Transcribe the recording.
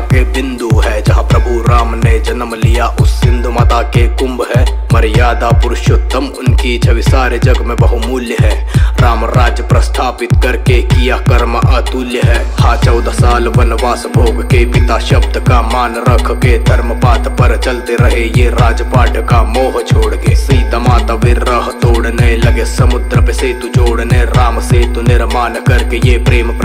के बिंदु है, जहाँ प्रभु राम ने जन्म लिया, उस सिंधु माता के कुंभ है। मर्यादा पुरुषोत्तम, उनकी छवि सारे जग में बहुमूल्य है। राम राज प्रस्थापित करके किया कर्म अतुल्य है। हा चौदह साल वनवास भोग के पिता शब्द का मान रख के धर्म पात पर चलते रहे, ये राजपाट का मोह छोड़ के। सीता माता विरह तोड़ने लगे, समुद्र पे सेतु जोड़ने, राम सेतु निर्माण करके ये प्रेम